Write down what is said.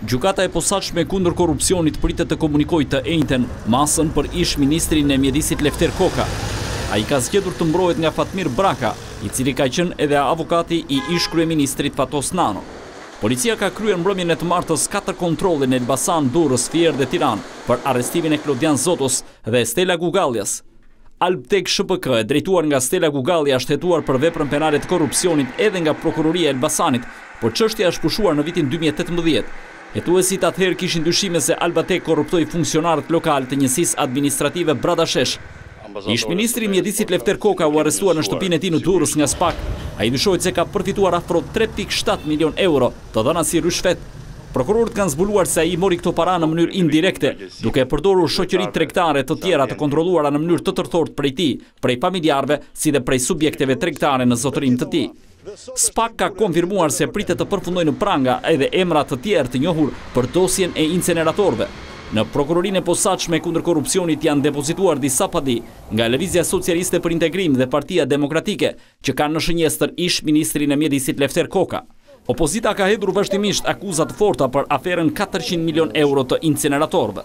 Gjykata e Posaçme kundër Korrupsionit pritet të komunikojë të enjten masën për ish-ministrin e Mjedisit Lefter Koka. Ai ka zgjedhur të mbrohet nga Fatmir Braka, i cili ka qenë edhe avokati i ish-kryeministrit Fatos Nano. Policia ka kryer mbrëmjen e të martës katër kontrolle në Elbasan, Durrës, Fier dhe Tiranë për arrestimin e Klodian Zotos dhe Stela Gugalljas, Albtek SHPK e drejtuar nga Stela Gugallja është hetuar për veprën penale të korrupsionit edhe nga Prokuroria e Elbasanit, por çështja është pushuar në vitin dy mijë e tetëmbëdhjetë. Hetuesit atëherë kishin dyshime se Albtek korruptoi funksionarët lokalë të Njësisë Administrative Bradashesh. Ish-ministri i Mjedisit Lefter Koka u arrestua në shtëpinë e tij në Durrës nga SPAK. Ai dyshohet se ka përfituar afro tre pikë shtatë milionë euro. Të dhëna si ryshfet. Prokurorët kanë zbuluar se ai mori këto para në mënyrë indirekte, duke përdorur shoqëri tregtare të tjera të kontrolluara në mënyrë të tërthortë prej tij, prej familjarëve, si dhe prej subjekteve tregtare në zotërim të tij. SPAK ka konfirmuar se pritet të përfundojnë në pranga edhe emra të tjerë të njohur për dosjen e inceneratorëve. Në Prokurorinë e Posaçme kundër Korrupsionit janë depozituar disa padi nga Lëvizja Socialiste për Integrim dhe Partia Demokratike, që kanë në shënjestër ish-ministrin e Mjedisit Lefter Koka. Opozita ka hedhur vazhdimisht akuza të forta për aferën katërqind milionë euro të inceneratorëve.